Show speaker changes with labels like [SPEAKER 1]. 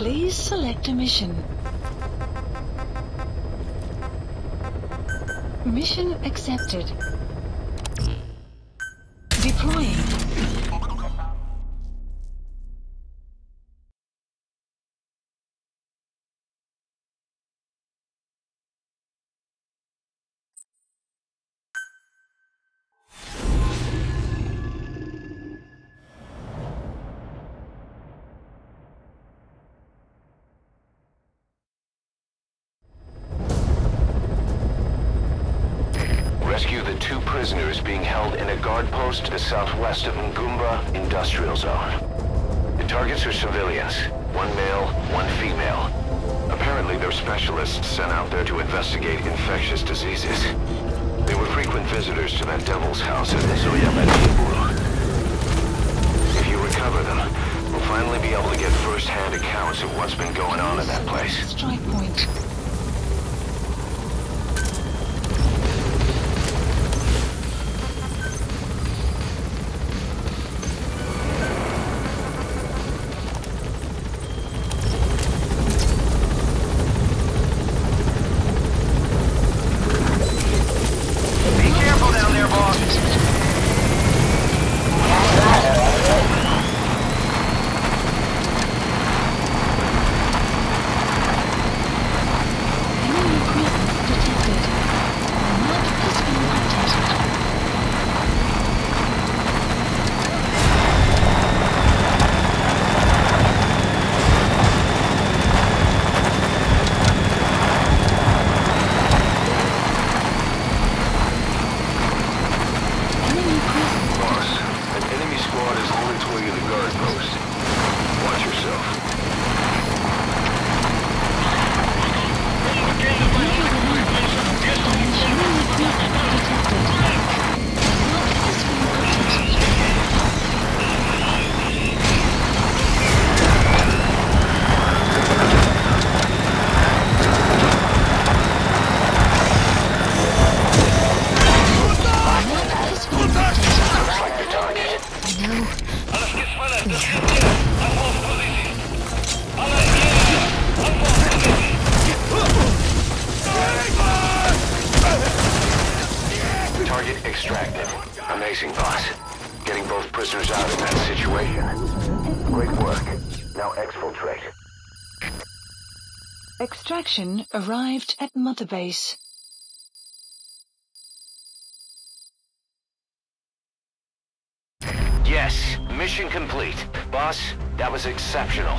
[SPEAKER 1] Please select a mission. Mission accepted. Deploying.
[SPEAKER 2] Two prisoners being held in a guard post to the southwest of Ngumba Industrial Zone. The targets are civilians. One male, one female. Apparently they're specialists sent out there to investigate infectious diseases. They were frequent visitors to that devil's house in Nzoya Mediburu. If you recover them, we'll finally be able to get first-hand accounts of what's been going on in that place.
[SPEAKER 1] Strike point.
[SPEAKER 2] Target extracted. Amazing, boss. Getting both prisoners out in that situation. Great work. Now exfiltrate.
[SPEAKER 1] Extraction arrived at Mother Base.
[SPEAKER 2] Yes, mission complete. Boss, that was exceptional.